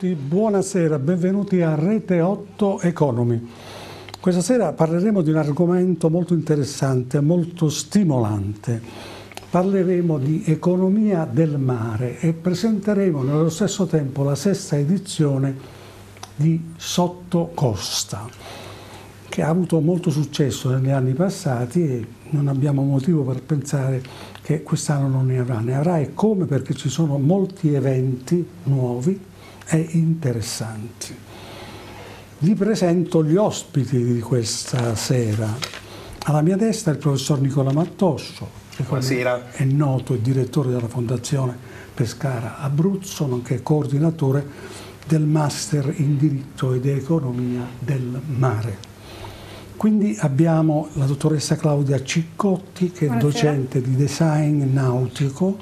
tutti, buonasera, benvenuti a Rete 8 Economy. Questa sera parleremo di un argomento molto interessante, molto stimolante. Parleremo di economia del mare e presenteremo nello stesso tempo la sesta edizione di Sottocosta, che ha avuto molto successo negli anni passati e non abbiamo motivo per pensare che quest'anno non ne avrà. Ne avrà e come perché ci sono molti eventi nuovi e interessanti. Vi presento gli ospiti di questa sera. Alla mia destra il professor Nicola Mattosso, che Buonasera. è noto e direttore della Fondazione Pescara Abruzzo, nonché coordinatore del Master in Diritto ed Economia del Mare. Quindi abbiamo la dottoressa Claudia Ciccotti, che è Buonasera. docente di design nautico,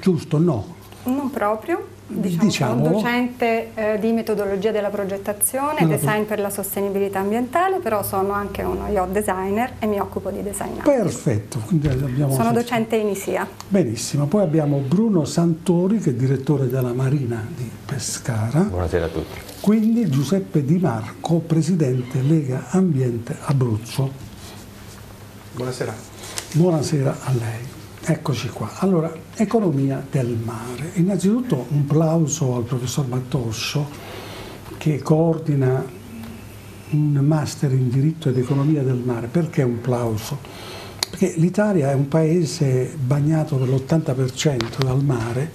giusto? No, Non proprio, diciamo, Diciamolo. sono docente eh, di metodologia della progettazione e Nella design per la sostenibilità ambientale, però sono anche uno yacht designer e mi occupo di design. perfetto. Quindi abbiamo Sono docente in ISIA. Benissimo, poi abbiamo Bruno Santori che è direttore della Marina di Pescara, Buonasera a tutti. quindi Giuseppe Di Marco, presidente Lega Ambiente Abruzzo. Buonasera. Buonasera a lei. Eccoci qua. Allora, economia del mare. Innanzitutto un plauso al professor Mattoscio che coordina un master in diritto ed economia del mare. Perché un plauso? Perché l'Italia è un paese bagnato per l'80% dal mare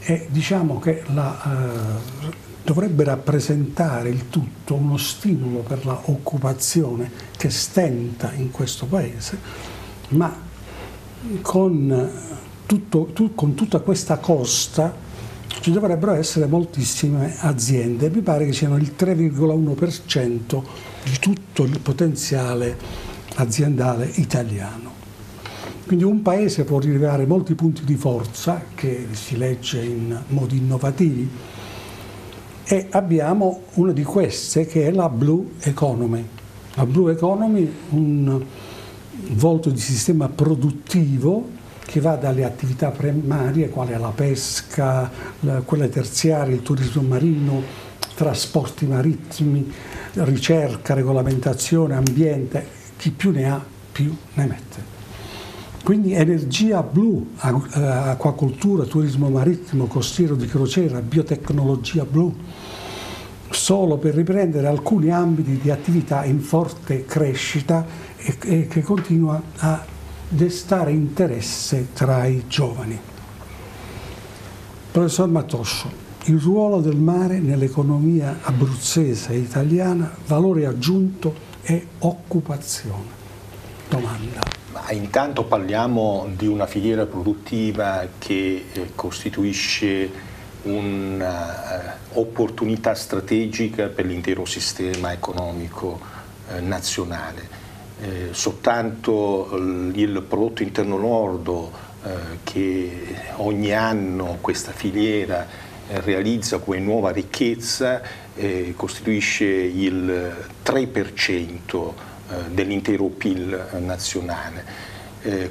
e diciamo che la, eh, dovrebbe rappresentare il tutto uno stimolo per la occupazione che stenta in questo paese, ma con, tutto- tu- con tutta questa costa ci dovrebbero essere moltissime aziende, mi pare che siano il 3,1% di tutto il potenziale aziendale italiano. Quindi un paese può rilevare molti punti di forza che si legge in modi innovativi e abbiamo una di queste che è la Blue Economy. La Blue Economy, un volto di sistema produttivo che va dalle attività primarie, quali la pesca, la- quelle terziarie, il turismo marino, trasporti marittimi, ricerca, regolamentazione, ambiente, chi più ne ha più ne mette. Quindi energia blu, eh, acquacoltura, turismo marittimo, costiero di crociera, biotecnologia blu, solo per riprendere alcuni ambiti di attività in forte crescita e, che continua a destare interesse tra i giovani. Professor Matoscio, il ruolo del mare nell'economia abruzzese e italiana, valore aggiunto e occupazione. Domanda. Ma intanto parliamo di una filiera produttiva che eh, costituisce un'opportunità strategica per l'intero sistema economico eh, nazionale. Eh, soltanto il prodotto interno lordo eh, che ogni anno questa filiera eh, realizza come nuova ricchezza eh, costituisce il 3% eh, dell'intero PIL nazionale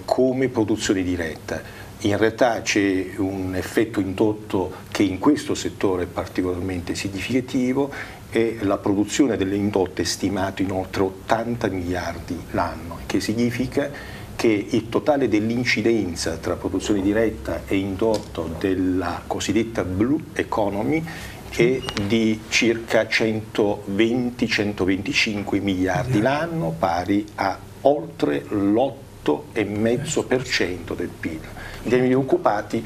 come produzione diretta. In realtà c'è un effetto indotto che in questo settore è particolarmente significativo e la produzione delle indotte è stimato in oltre 80 miliardi l'anno, che significa che il totale dell'incidenza tra produzione diretta e indotto della cosiddetta blue economy è di circa 120-125 miliardi l'anno, pari a oltre l'8,5% del PIL. In termini occupati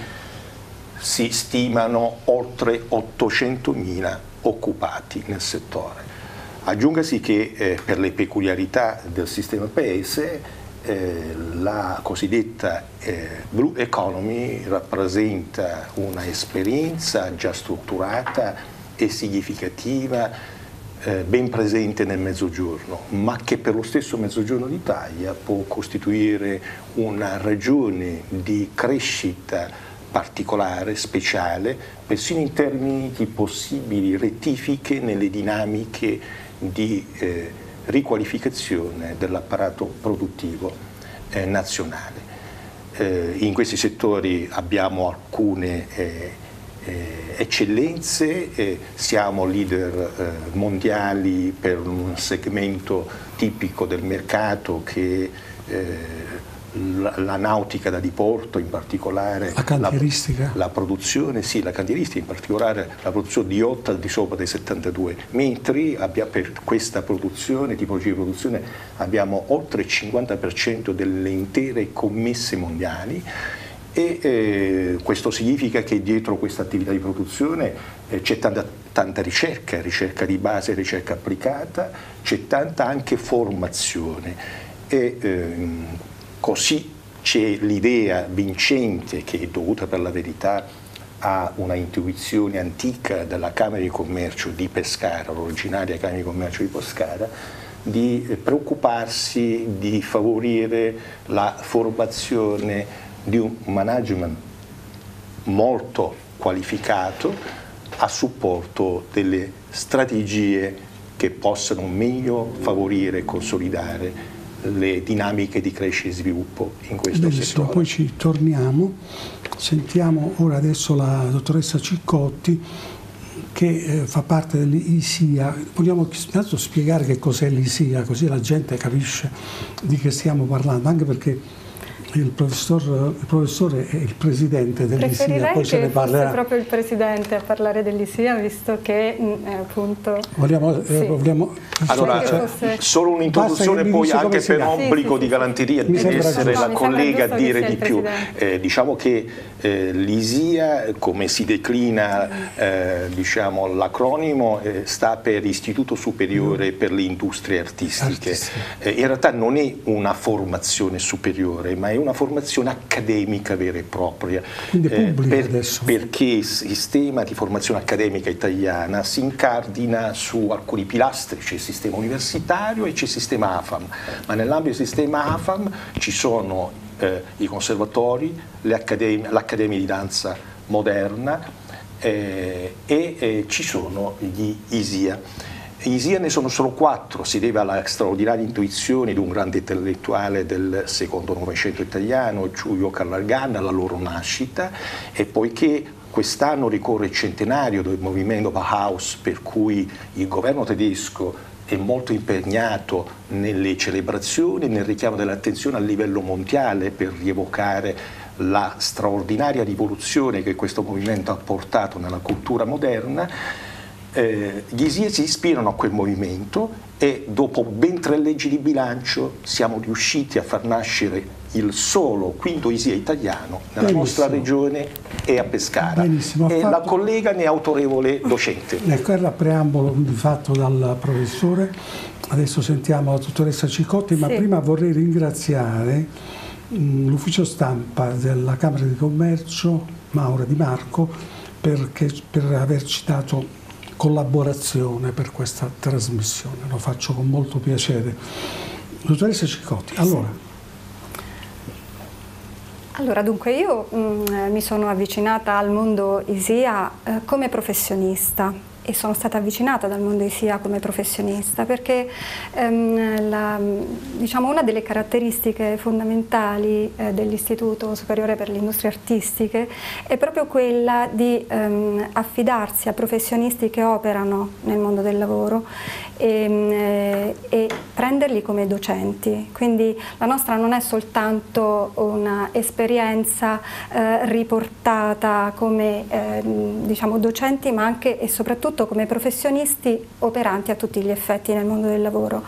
si stimano oltre 800.000 occupati nel settore. Aggiungasi che eh, per le peculiarità del sistema paese eh, la cosiddetta eh, Blue Economy rappresenta una esperienza già strutturata e significativa eh, ben presente nel mezzogiorno, ma che per lo stesso mezzogiorno d'Italia può costituire una ragione di crescita particolare, speciale, persino in termini di possibili rettifiche nelle dinamiche di eh, riqualificazione dell'apparato produttivo eh, nazionale. Eh, in questi settori abbiamo alcune eh, eh, eccellenze, eh, siamo leader mondiali per un segmento tipico del mercato che la, la, nautica da diporto, in particolare la cantieristica, la, la, produzione, sì, la cantieristica, in particolare la produzione di 8 al di sopra dei 72 metri, abbia, per questa produzione, tipologia di produzione, abbiamo oltre il 50% delle intere commesse mondiali e eh, questo significa che dietro questa attività di produzione eh, c'è tanta, tanta, ricerca, ricerca di base, ricerca applicata, c'è tanta anche formazione e ehm, così c'è l'idea vincente che è dovuta per la verità a una intuizione antica della Camera di Commercio di Pescara, l'originaria Camera di Commercio di Pescara, di preoccuparsi di favorire la formazione di un management molto qualificato a supporto delle strategie che possano meglio favorire e consolidare le dinamiche di crescita e sviluppo in questo Benissimo, settore. Poi ci torniamo, sentiamo ora adesso la dottoressa Ciccotti che eh, fa parte dell'ISIA. Vogliamo innanzitutto spiegare che cos'è l'ISIA, così la gente capisce di che stiamo parlando, anche perché il, professor, il professore è il presidente dell'ISIA, poi se ne parlerà. proprio il presidente a parlare dell'ISIA, visto che eh, appunto... Vogliamo, eh, sì. vogliamo allora, fosse... solo un'introduzione poi anche per obbligo sì, di galanteria sì, deve essere la collega a dire di più. Eh, diciamo che eh, l'ISIA, come si declina eh, diciamo, l'acronimo, eh, sta per Istituto Superiore mm. per le Industrie Artistiche. in realtà non è una formazione superiore, ma è una formazione accademica vera e propria. Quindi eh, per, perché il sistema di formazione accademica italiana si incardina su alcuni pilastri, c'è il sistema universitario e c'è il sistema AFAM, ma nell'ambito del sistema AFAM ci sono eh, i conservatori, l'Accademia di Danza Moderna eh, e eh, ci sono gli ISIA. ISIA ne sono solo quattro, si deve alla straordinaria intuizione di un grande intellettuale del secondo Novecento italiano, Giulio Carlargan, alla loro nascita, e poiché quest'anno ricorre il centenario del movimento Bauhaus, per cui il governo tedesco è molto impegnato nelle celebrazioni, nel richiamo dell'attenzione a livello mondiale per rievocare la straordinaria rivoluzione che questo movimento ha portato nella cultura moderna eh, gli ISIE si ispirano a quel movimento e dopo ben tre leggi di bilancio siamo riusciti a far nascere il solo quinto ISIA italiano nella Benissimo. nostra regione e a Pescara. Benissimo, e fatto... la collega ne è autorevole docente. Ecco, era preambolo fatto dal professore, adesso sentiamo la dottoressa Cicotti, ma sì. prima vorrei ringraziare mm, l'ufficio stampa della Camera di Commercio, Maura Di Marco, perché, per averci dato collaborazione per questa trasmissione, lo faccio con molto piacere. Dottoressa Cicotti, allora. Allora, dunque io mh, mm, mi sono avvicinata al mondo ISIA eh, come professionista e sono stata avvicinata dal mondo ISIA come professionista perché ehm, la, diciamo, una delle caratteristiche fondamentali eh, dell'Istituto Superiore per le Industrie Artistiche è proprio quella di ehm, affidarsi a professionisti che operano nel mondo del lavoro e, eh, e prenderli come docenti. Quindi la nostra non è soltanto un'esperienza eh, riportata come eh, diciamo, docenti ma anche e soprattutto soprattutto come professionisti operanti a tutti gli effetti nel mondo del lavoro.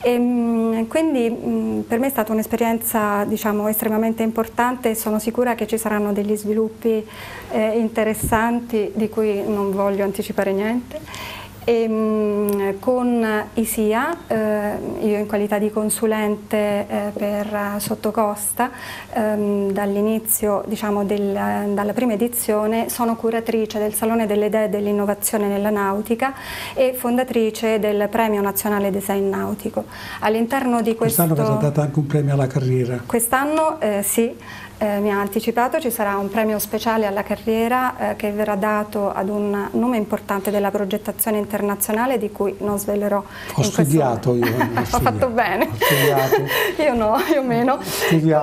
E, mm, quindi per me è stata un'esperienza diciamo, estremamente importante e sono sicura che ci saranno degli sviluppi eh, interessanti di cui non voglio anticipare niente e, ehm, con ISIA, eh, io in qualità di consulente eh, per Sottocosta, ehm, dall'inizio, diciamo, del, dalla prima edizione, sono curatrice del Salone delle Idee dell'Innovazione nella Nautica e fondatrice del Premio Nazionale Design Nautico. All'interno di questo... Quest'anno presentato anche un premio alla carriera. Quest'anno eh, sì, eh, mi ha anticipato, ci sarà un premio speciale alla carriera eh, che verrà dato ad un nome importante della progettazione internazionale di cui non svelerò. Ho studiato io. Ho, ho fatto bene. Ho io no, io meno.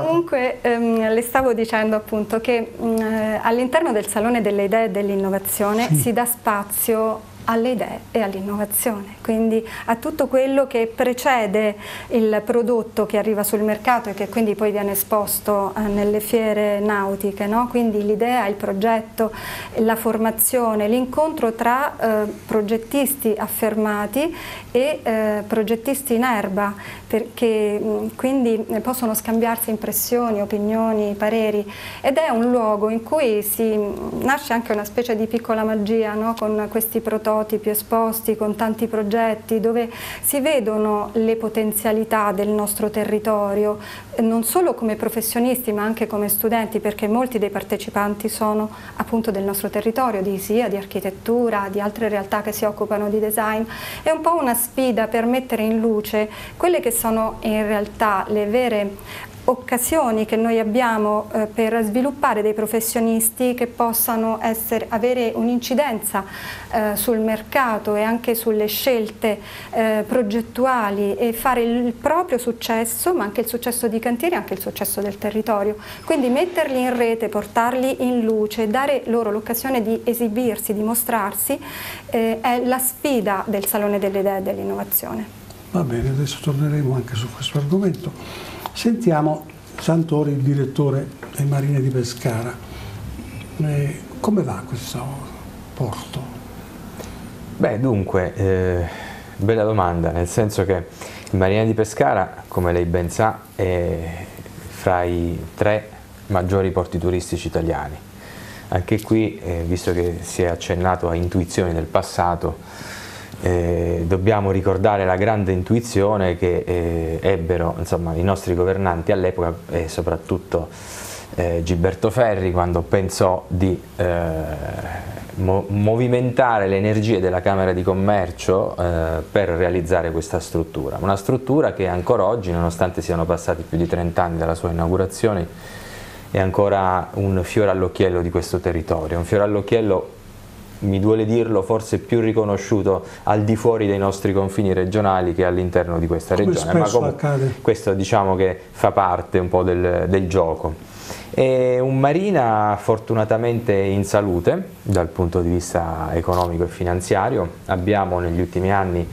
Comunque ehm, le stavo dicendo appunto che mm, eh, all'interno del Salone delle Idee e dell'Innovazione sì. si dà spazio alle idee e all'innovazione, quindi a tutto quello che precede il prodotto che arriva sul mercato e che quindi poi viene esposto eh, nelle fiere nautiche, no? quindi l'idea, il progetto, la formazione, l'incontro tra eh, progettisti affermati e eh, progettisti in erba, perché mh, quindi possono scambiarsi impressioni, opinioni, pareri ed è un luogo in cui si, nasce anche una specie di piccola magia no? con questi prototipi prototipi esposti con tanti progetti dove si vedono le potenzialità del nostro territorio, non solo come professionisti ma anche come studenti perché molti dei partecipanti sono appunto del nostro territorio, di ISIA, di architettura, di altre realtà che si occupano di design. È un po' una sfida per mettere in luce quelle che sono in realtà le vere occasioni che noi abbiamo eh, per sviluppare dei professionisti che possano essere, avere un'incidenza eh, sul mercato e anche sulle scelte eh, progettuali e fare il proprio successo, ma anche il successo di cantieri e anche il successo del territorio. Quindi metterli in rete, portarli in luce, dare loro l'occasione di esibirsi, di mostrarsi, eh, è la sfida del Salone delle Idee e dell'Innovazione. Va bene, adesso torneremo anche su questo argomento. Sentiamo Santori, il direttore dei Marine di Pescara. Eh, come va questo porto? Beh, dunque, eh, bella domanda, nel senso che il Marine di Pescara, come lei ben sa, è fra i tre maggiori porti turistici italiani. Anche qui, eh, visto che si è accennato a intuizioni del passato, eh, dobbiamo ricordare la grande intuizione che eh, ebbero insomma, i nostri governanti all'epoca e soprattutto eh, Gilberto Ferri quando pensò di eh, mo movimentare le energie della Camera di Commercio eh, per realizzare questa struttura. Una struttura che ancora oggi, nonostante siano passati più di 30 anni dalla sua inaugurazione, è ancora un fiore all'occhiello di questo territorio, un fiore all'occhiello mi duole dirlo, forse più riconosciuto al di fuori dei nostri confini regionali che all'interno di questa come regione. Ma comunque questo diciamo che fa parte un po' del, del gioco. È un Marina fortunatamente in salute dal punto di vista economico e finanziario, abbiamo negli ultimi anni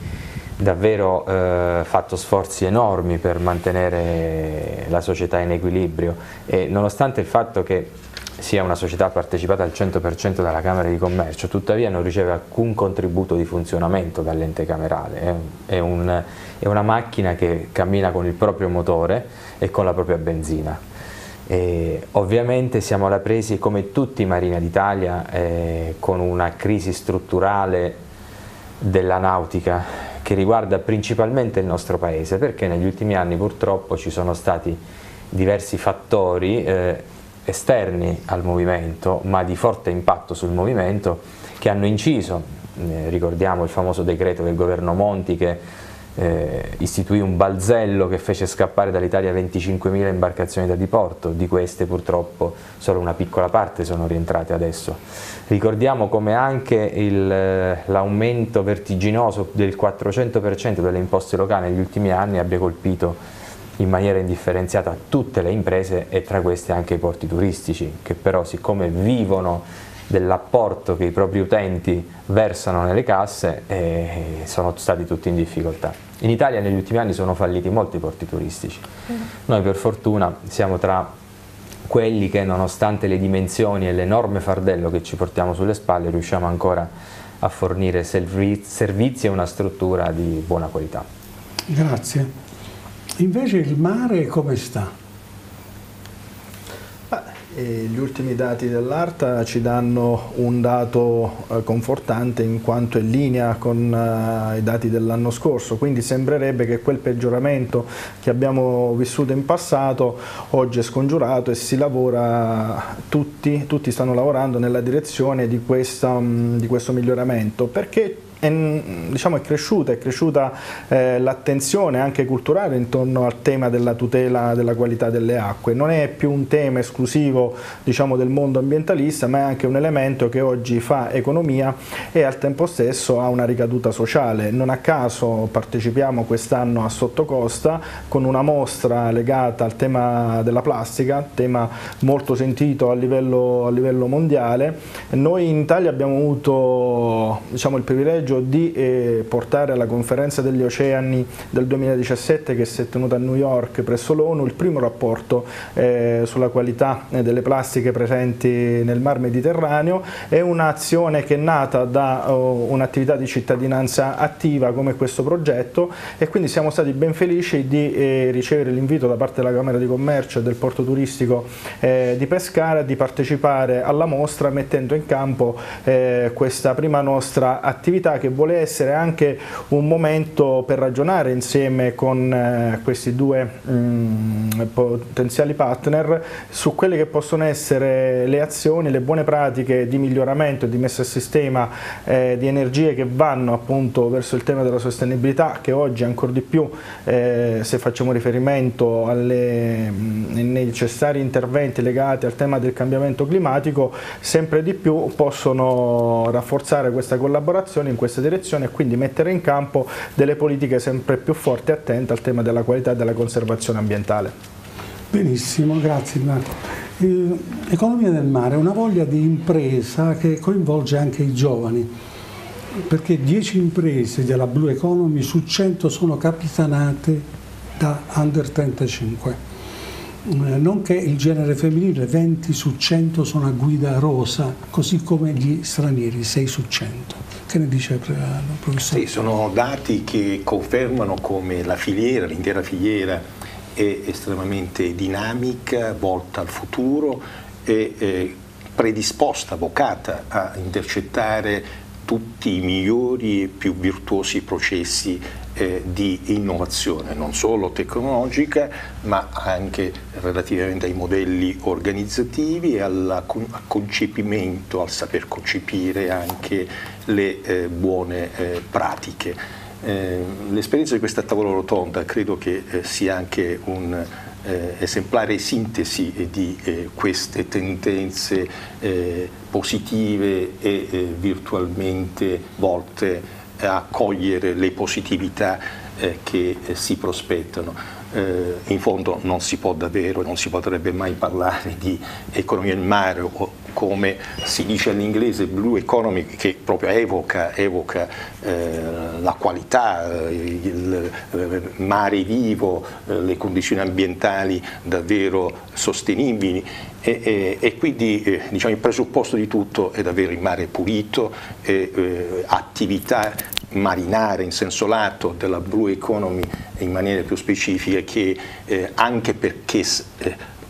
davvero eh, fatto sforzi enormi per mantenere la società in equilibrio e nonostante il fatto che sia una società partecipata al 100% dalla Camera di Commercio, tuttavia non riceve alcun contributo di funzionamento dall'ente camerale, è, un, è, una macchina che cammina con il proprio motore e con la propria benzina. E ovviamente siamo alla presi, come tutti i Marina d'Italia, eh, con una crisi strutturale della nautica che riguarda principalmente il nostro paese, perché negli ultimi anni purtroppo ci sono stati diversi fattori eh, esterni al movimento ma di forte impatto sul movimento che hanno inciso, eh, ricordiamo il famoso decreto del governo Monti che eh, istituì un balzello che fece scappare dall'Italia 25.000 imbarcazioni da diporto, di queste purtroppo solo una piccola parte sono rientrate adesso. Ricordiamo come anche eh, l'aumento vertiginoso del 400% delle imposte locali negli ultimi anni abbia colpito in maniera indifferenziata tutte le imprese e tra queste anche i porti turistici che però siccome vivono dell'apporto che i propri utenti versano nelle casse eh, sono stati tutti in difficoltà. In Italia negli ultimi anni sono falliti molti porti turistici, noi per fortuna siamo tra quelli che nonostante le dimensioni e l'enorme fardello che ci portiamo sulle spalle riusciamo ancora a fornire servizi e una struttura di buona qualità. Grazie. Invece il mare come sta? E gli ultimi dati dell'ARTA ci danno un dato eh, confortante in quanto è in linea con eh, i dati dell'anno scorso, quindi sembrerebbe che quel peggioramento che abbiamo vissuto in passato oggi è scongiurato e si lavora, tutti, tutti stanno lavorando nella direzione di, questa, mm, di questo miglioramento, perché è, diciamo, è cresciuta, è cresciuta eh, l'attenzione anche culturale intorno al tema della tutela della qualità delle acque. Non è più un tema esclusivo diciamo, del mondo ambientalista, ma è anche un elemento che oggi fa economia e al tempo stesso ha una ricaduta sociale. Non a caso partecipiamo quest'anno a Sottocosta con una mostra legata al tema della plastica, tema molto sentito a livello, a livello mondiale. Noi in Italia abbiamo avuto diciamo, il privilegio di eh, portare alla conferenza degli oceani del 2017 che si è tenuta a New York presso l'ONU il primo rapporto eh, sulla qualità eh, delle plastiche presenti nel Mar Mediterraneo. È un'azione che è nata da uh, un'attività di cittadinanza attiva come questo progetto e quindi siamo stati ben felici di eh, ricevere l'invito da parte della Camera di Commercio e del porto turistico eh, di Pescara di partecipare alla mostra mettendo in campo eh, questa prima nostra attività che vuole essere anche un momento per ragionare insieme con eh, questi due mm, potenziali partner su quelle che possono essere le azioni, le buone pratiche di miglioramento e di messa a sistema eh, di energie che vanno appunto verso il tema della sostenibilità che oggi ancora di più eh, se facciamo riferimento alle mm, necessari interventi legati al tema del cambiamento climatico sempre di più possono rafforzare questa collaborazione in questa direzione e quindi mettere in campo delle politiche sempre più forti e attente al tema della qualità e della conservazione ambientale. Benissimo, grazie Marco. Economia del mare è una voglia di impresa che coinvolge anche i giovani, perché 10 imprese della Blue Economy su 100 sono capitanate da under 35 nonché il genere femminile 20 su 100 sono a guida rosa, così come gli stranieri 6 su 100. Che ne dice il professore? Sì, sono dati che confermano come la filiera, l'intera filiera è estremamente dinamica, volta al futuro e predisposta, vocata a intercettare tutti i migliori e più virtuosi processi eh, di innovazione, non solo tecnologica, ma anche relativamente ai modelli organizzativi e al concepimento, al saper concepire anche le eh, buone eh, pratiche. Eh, l'esperienza di questa tavola rotonda credo che eh, sia anche un eh, esemplare sintesi di eh, queste tendenze positive e virtualmente volte a cogliere le positività che si prospettano. in fondo non si può davvero, non si potrebbe mai parlare di economia del mare o come si dice all'inglese blue economy che proprio evoca, evoca eh, la qualità, eh, il, eh, mare vivo, eh, le condizioni ambientali davvero sostenibili. E, e, e quindi eh, diciamo, il presupposto di tutto è davvero il mare pulito, e, attività marinare in senso lato della blue economy in maniera più specifica che anche perché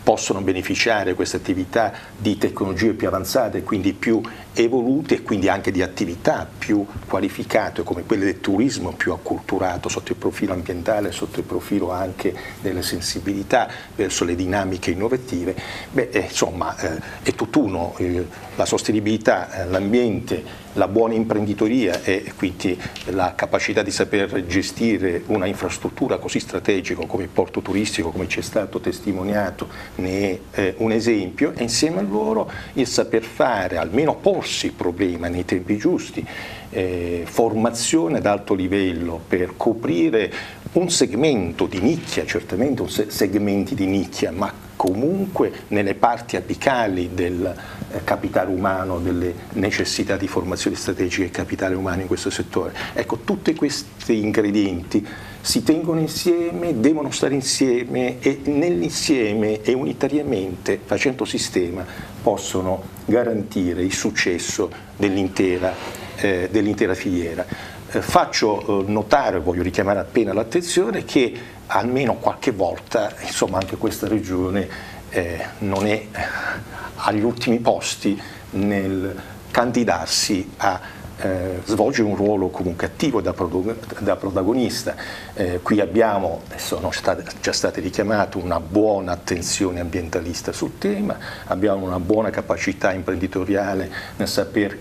possono beneficiare queste attività di tecnologie più avanzate, quindi più evolute e quindi anche di attività più qualificate come quelle del turismo più acculturato sotto il profilo ambientale, sotto il profilo anche delle sensibilità verso le dinamiche innovative, beh, eh, insomma eh, è tutt'uno, eh, la sostenibilità, eh, l'ambiente, la buona imprenditoria e quindi la capacità di saper gestire una infrastruttura così strategica come il porto turistico, come ci è stato testimoniato, ne è eh, un esempio, e insieme a loro il saper fare, almeno porsi il problema nei tempi giusti, eh, formazione ad alto livello per coprire un segmento di nicchia, certamente se segmenti di nicchia, ma comunque nelle parti apicali del eh, capitale umano, delle necessità di formazione strategica e capitale umano in questo settore. Ecco, tutti questi ingredienti si tengono insieme, devono stare insieme e nell'insieme e unitariamente, facendo sistema, possono garantire il successo dell'intera eh, dell filiera. Eh, faccio eh, notare, voglio richiamare appena l'attenzione, che almeno qualche volta insomma, anche questa regione eh, non è eh, agli ultimi posti nel candidarsi a eh, svolgere un ruolo comunque attivo da, da protagonista. Eh, qui abbiamo, sono state, già state richiamate, una buona attenzione ambientalista sul tema, abbiamo una buona capacità imprenditoriale nel saper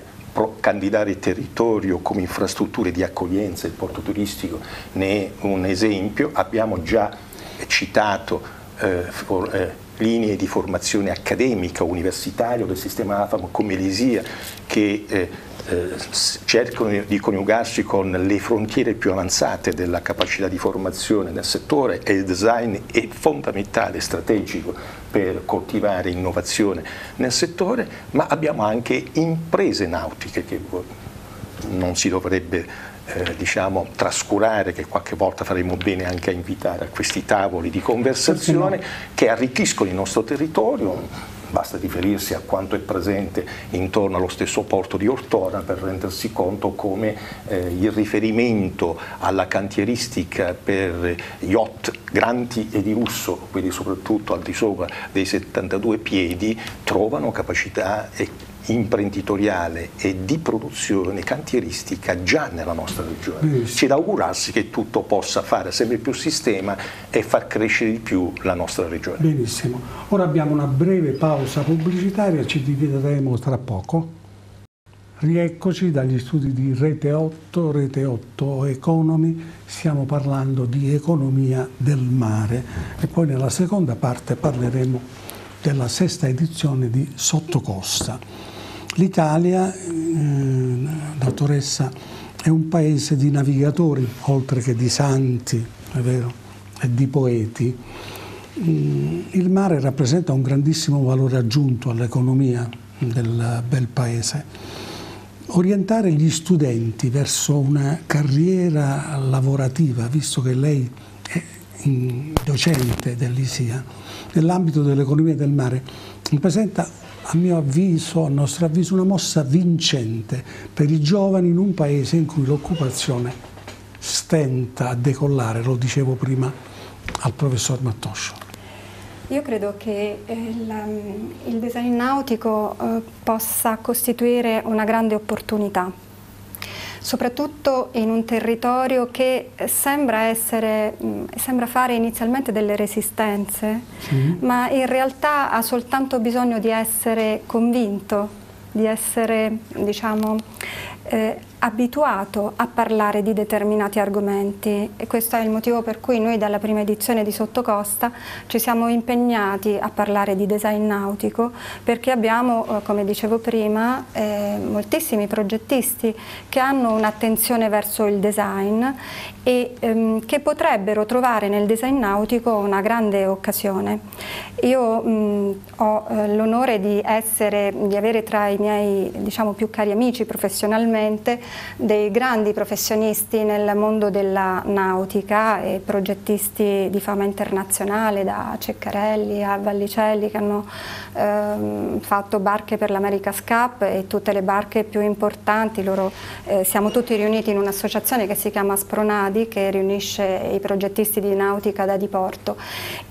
candidare il territorio come infrastrutture di accoglienza, il porto turistico ne è un esempio, abbiamo già citato eh, for, eh, linee di formazione accademica, universitaria del sistema AFAM come l'ISIA che eh, cercano di coniugarsi con le frontiere più avanzate della capacità di formazione nel settore e il design è fondamentale, strategico per coltivare innovazione nel settore, ma abbiamo anche imprese nautiche che non si dovrebbe eh, diciamo, trascurare che qualche volta faremo bene anche a invitare a questi tavoli di conversazione che arricchiscono il nostro territorio, basta riferirsi a quanto è presente intorno allo stesso porto di Ortona per rendersi conto come eh, il riferimento alla cantieristica per yacht grandi e di lusso, quindi soprattutto al di sopra dei 72 piedi, trovano capacità e imprenditoriale e di produzione cantieristica già nella nostra regione. C'è da augurarsi che tutto possa fare sempre più sistema e far crescere di più la nostra regione. Benissimo. Ora abbiamo una breve pausa pubblicitaria, ci divideremo tra poco. Rieccoci dagli studi di Rete 8, Rete 8 Economy, stiamo parlando di economia del mare e poi nella seconda parte parleremo della sesta edizione di Sottocosta. L'Italia, eh, dottoressa, è un paese di navigatori, oltre che di santi, è vero, e di poeti. Mm, il mare rappresenta un grandissimo valore aggiunto all'economia del bel paese. Orientare gli studenti verso una carriera lavorativa, visto che lei è docente dell'ISIA, nell'ambito dell'economia del mare, rappresenta a mio avviso, a nostro avviso, una mossa vincente per i giovani in un paese in cui l'occupazione stenta a decollare, lo dicevo prima al professor Mattoscio. Io credo che eh, il, il design nautico eh, possa costituire una grande opportunità soprattutto in un territorio che sembra, essere, sembra fare inizialmente delle resistenze, sì. ma in realtà ha soltanto bisogno di essere convinto, di essere diciamo, eh, abituato a parlare di determinati argomenti e questo è il motivo per cui noi dalla prima edizione di Sottocosta ci siamo impegnati a parlare di design nautico perché abbiamo, eh, come dicevo prima, eh, moltissimi progettisti che hanno un'attenzione verso il design e ehm, che potrebbero trovare nel design nautico una grande occasione. Io mh, ho eh, l'onore di, di avere tra i miei diciamo, più cari amici professionalmente dei grandi professionisti nel mondo della nautica e progettisti di fama internazionale da Ceccarelli a Vallicelli che hanno ehm, fatto barche per l'America's Cup e tutte le barche più importanti, loro, eh, siamo tutti riuniti in un'associazione che si chiama Spronadi che riunisce i progettisti di nautica da diporto.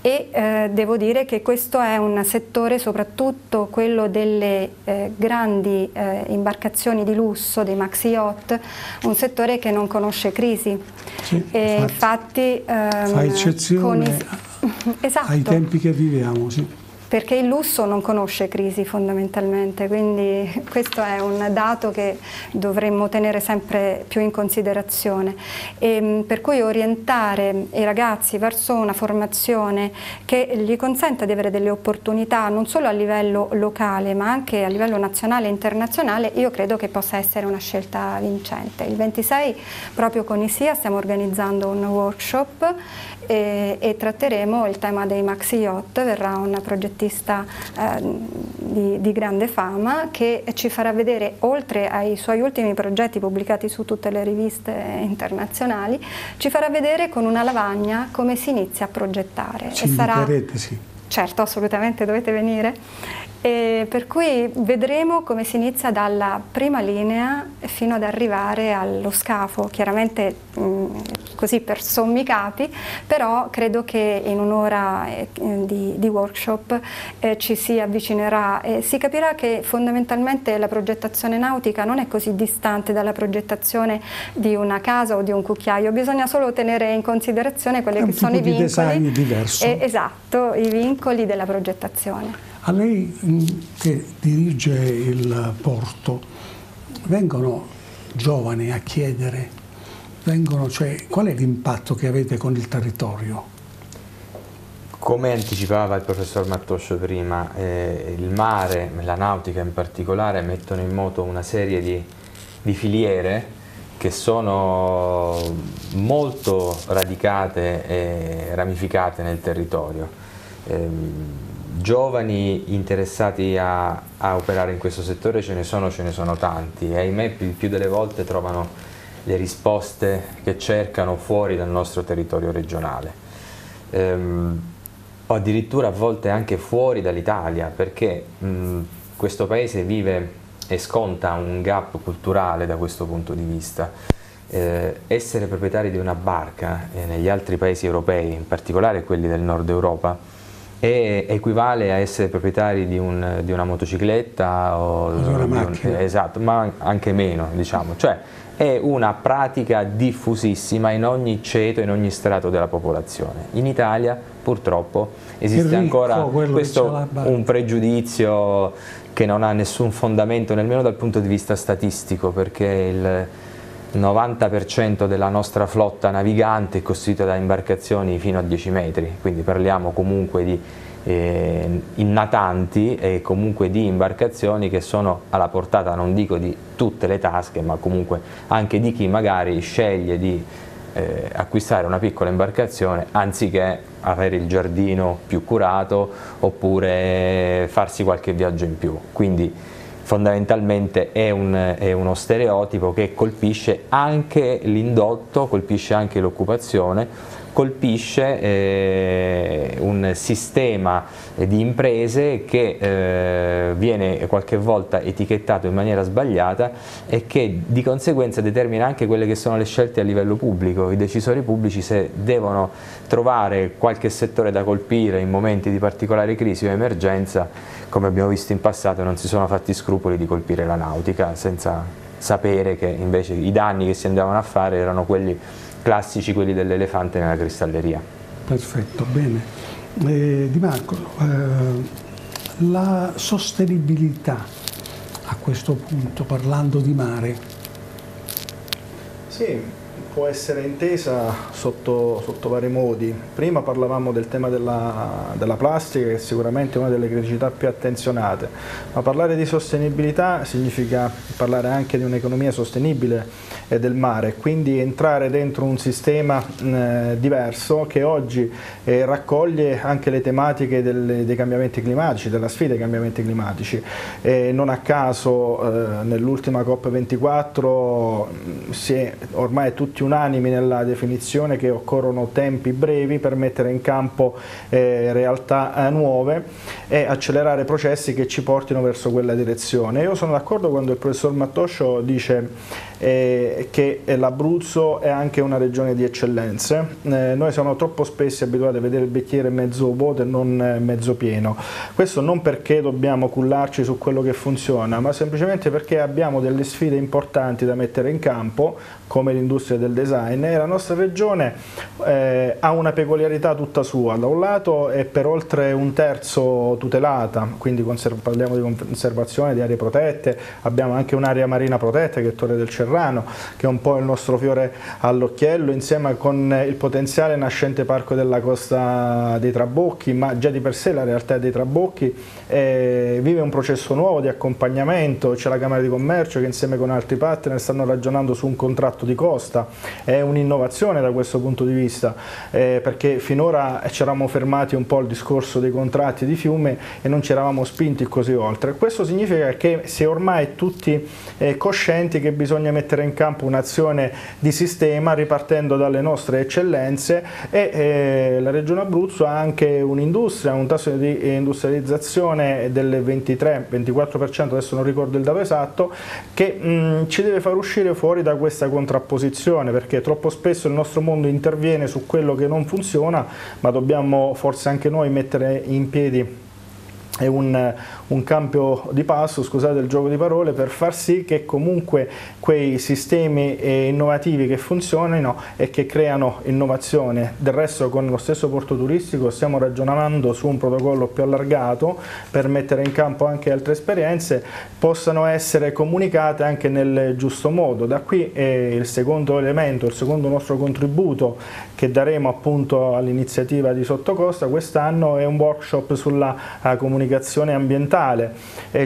E eh, devo dire che questo è un settore soprattutto quello delle eh, grandi eh, imbarcazioni di lusso, dei maxi yacht, un settore che non conosce crisi. Sì, e infatti, infatti ehm, fa eccezione esatto. ai tempi che viviamo. Sì perché il lusso non conosce crisi fondamentalmente, quindi questo è un dato che dovremmo tenere sempre più in considerazione. E, mm, per cui orientare i ragazzi verso una formazione che gli consenta di avere delle opportunità non solo a livello locale ma anche a livello nazionale e internazionale, io credo che possa essere una scelta vincente. Il 26 proprio con ISIA stiamo organizzando un workshop e, e, tratteremo il tema dei maxi yacht, verrà una progettista eh, di, di, grande fama che ci farà vedere, oltre ai suoi ultimi progetti pubblicati su tutte le riviste internazionali, ci farà vedere con una lavagna come si inizia a progettare. Ci e sarà... sì. Certo, assolutamente dovete venire. E per cui vedremo come si inizia dalla prima linea fino ad arrivare allo scafo, chiaramente mh, così per sommi capi, però credo che in un'ora eh, di, di, workshop eh, ci si avvicinerà e si capirà che fondamentalmente la progettazione nautica non è così distante dalla progettazione di una casa o di un cucchiaio, bisogna solo tenere in considerazione quelli che sono i vincoli. Esatto, i vincoli della progettazione. A lei mm, che dirige il porto, vengono giovani a chiedere, vengono, cioè, qual è l'impatto che avete con il territorio? Come anticipava il professor Mattoscio prima, eh, il mare, la nautica in particolare, mettono in moto una serie di, di filiere che sono molto radicate e ramificate nel territorio. Eh, giovani interessati a, a, operare in questo settore ce ne sono, ce ne sono tanti e ahimè più, più delle volte trovano le risposte che cercano fuori dal nostro territorio regionale. Eh, o addirittura a volte anche fuori dall'Italia perché mh, questo paese vive e sconta un gap culturale da questo punto di vista. Eh, essere proprietari di una barca eh, negli altri paesi europei, in particolare quelli del nord Europa, è, equivale a essere proprietari di, un, di una motocicletta o di una macchina. Un, esatto, ma anche meno, diciamo. Cioè, è una pratica diffusissima in ogni ceto, in ogni strato della popolazione. In Italia purtroppo esiste ancora questo, un pregiudizio che non ha nessun fondamento nemmeno dal punto di vista statistico perché il 90% della nostra flotta navigante è costituita da imbarcazioni fino a 10 metri, quindi parliamo comunque di eh, innatanti e comunque di imbarcazioni che sono alla portata non dico di tutte le tasche ma comunque anche di chi magari sceglie di eh, acquistare una piccola imbarcazione anziché avere il giardino più curato oppure farsi qualche viaggio in più. Quindi fondamentalmente è, un, è uno stereotipo che colpisce anche l'indotto, colpisce anche l'occupazione colpisce eh, un sistema di imprese che eh, viene qualche volta etichettato in maniera sbagliata e che di conseguenza determina anche quelle che sono le scelte a livello pubblico. I decisori pubblici se devono trovare qualche settore da colpire in momenti di particolare crisi o emergenza, come abbiamo visto in passato, non si sono fatti scrupoli di colpire la nautica senza sapere che invece i danni che si andavano a fare erano quelli classici quelli dell'elefante nella cristalleria. Perfetto, bene. Eh, Di Marco, eh, la sostenibilità a questo punto, parlando di mare. Sì, può essere intesa sotto, sotto, vari modi. Prima parlavamo del tema della, della, plastica, che è sicuramente una delle criticità più attenzionate, ma parlare di sostenibilità significa parlare anche di un'economia sostenibile del mare, quindi entrare dentro un sistema eh, diverso che oggi eh, raccoglie anche le tematiche del, dei cambiamenti climatici, della sfida dei cambiamenti climatici. non a caso eh, nell'ultima COP24 si è ormai tutti unanimi nella definizione che occorrono tempi brevi per mettere in campo eh, realtà eh, nuove e accelerare processi che ci portino verso quella direzione. Io sono d'accordo quando il professor Mattoscio dice eh, che l'Abruzzo è anche una regione di eccellenze. Eh, noi siamo troppo spesso abituati a vedere il bicchiere mezzo vuoto e non eh, mezzo pieno. Questo non perché dobbiamo cullarci su quello che funziona, ma semplicemente perché abbiamo delle sfide importanti da mettere in campo, come l'industria del design, e la nostra regione eh, ha una peculiarità tutta sua. Da un lato è per oltre un terzo tutelata, quindi parliamo di conservazione di aree protette, abbiamo anche un'area marina protetta che è Torre del Cerrato, Serrano, che è un po' il nostro fiore all'occhiello, insieme con il potenziale nascente parco della costa dei Trabocchi, ma già di per sé la realtà dei Trabocchi eh, vive un processo nuovo di accompagnamento, c'è la Camera di Commercio che insieme con altri partner stanno ragionando su un contratto di costa, è un'innovazione da questo punto di vista, eh, perché finora ci eravamo fermati un po' al discorso dei contratti di fiume e non ci eravamo spinti così oltre. Questo significa che si è ormai tutti eh, coscienti che bisogna mettere in campo un'azione di sistema ripartendo dalle nostre eccellenze e eh, la Regione Abruzzo ha anche un'industria, un tasso di industrializzazione del 23-24%, adesso non ricordo il dato esatto, che mh, ci deve far uscire fuori da questa contrapposizione perché troppo spesso il nostro mondo interviene su quello che non funziona ma dobbiamo forse anche noi mettere in piedi un, un cambio di passo, scusate il gioco di parole, per far sì che comunque quei sistemi eh, innovativi che funzionino e che creano innovazione. Del resto con lo stesso porto turistico stiamo ragionando su un protocollo più allargato per mettere in campo anche altre esperienze, possano essere comunicate anche nel giusto modo. Da qui è il secondo elemento, il secondo nostro contributo che daremo appunto all'iniziativa di Sottocosta quest'anno è un workshop sulla uh, comunicazione ambientale.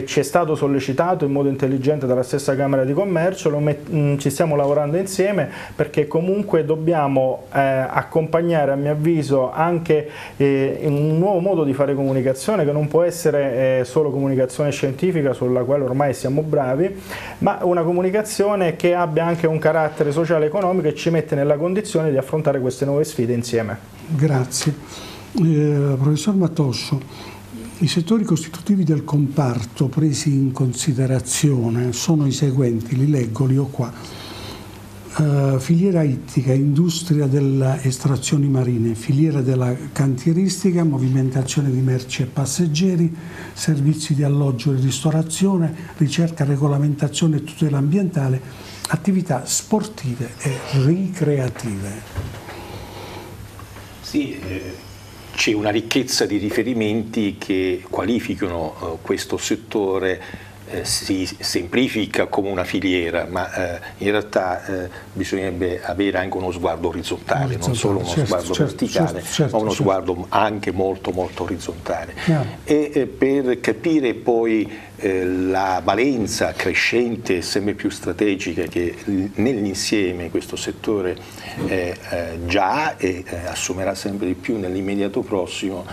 Ci è stato sollecitato in modo intelligente dalla stessa Camera di Commercio, mh, mm, ci stiamo lavorando insieme perché comunque dobbiamo eh, accompagnare a mio avviso anche eh, un nuovo modo di fare comunicazione che non può essere eh, solo comunicazione scientifica sulla quale ormai siamo bravi, ma una comunicazione che abbia anche un carattere sociale e economico e ci mette nella condizione di affrontare queste nuove sfide insieme. Grazie. Eh, professor Matoscio, i settori costitutivi del comparto presi in considerazione sono i seguenti, li leggo, li ho qua. Uh, filiera ittica, industria delle estrazioni marine, filiera della cantieristica, movimentazione di merci e passeggeri, servizi di alloggio e ristorazione, ricerca, regolamentazione e tutela ambientale, attività sportive e ricreative. Sì, eh, c'è una ricchezza di riferimenti che qualificano eh, questo settore eh, si semplifica come una filiera, ma eh, in realtà eh, bisognerebbe avere anche uno sguardo orizzontale, orizzontale non solo uno certo, sguardo certo, verticale, certo, ma uno certo. sguardo anche molto molto orizzontale. Yeah. E eh, per capire poi eh, la valenza crescente e sempre più strategica che nell'insieme questo settore eh, già e assumerà sempre di più nell'immediato prossimo,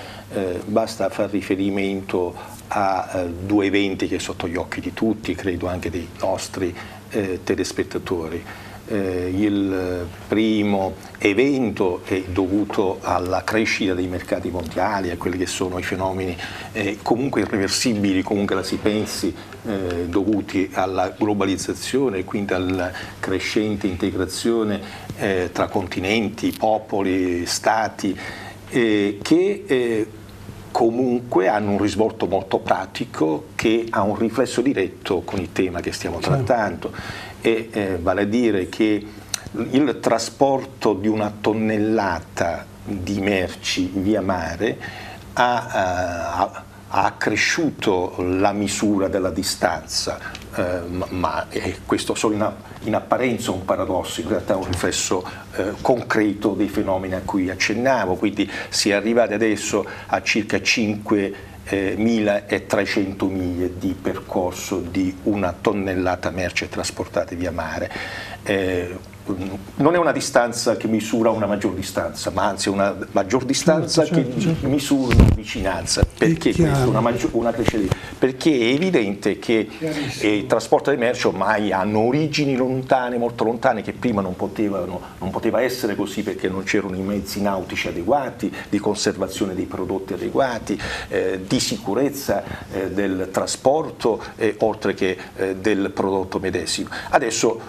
basta far riferimento a eh, due eventi che sotto gli occhi di tutti, credo anche dei nostri eh, telespettatori. Eh, il primo evento è dovuto alla crescita dei mercati mondiali, a quelli che sono i fenomeni eh, comunque irreversibili, comunque la si pensi, eh, dovuti alla globalizzazione e quindi alla crescente integrazione eh, tra continenti, popoli, stati, che comunque hanno un risvolto molto pratico che ha un riflesso diretto con il tema che stiamo trattando. E eh, vale a dire che il trasporto di una tonnellata di merci via mare ha, eh, ha ha accresciuto la misura della distanza, eh, ma, ma questo solo in, in, apparenza è un paradosso, in realtà è un riflesso eh, concreto dei fenomeni a cui accennavo, quindi si è arrivati adesso a circa 5 eh, 1300 miglia di percorso di una tonnellata merce trasportate via mare. Eh, non è una distanza che misura una maggior distanza, ma anzi una maggior distanza certo, certo, che certo. misura una vicinanza. Perché questo? Una, maggior, una Perché è evidente che eh, il trasporto di merci ormai hanno origini lontane, molto lontane, che prima non, potevano, non poteva essere così perché non c'erano i mezzi nautici adeguati, di conservazione dei prodotti adeguati, eh, di sicurezza eh, del trasporto, eh, oltre che eh, del prodotto medesimo. Adesso